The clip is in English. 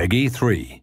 Peggy 3.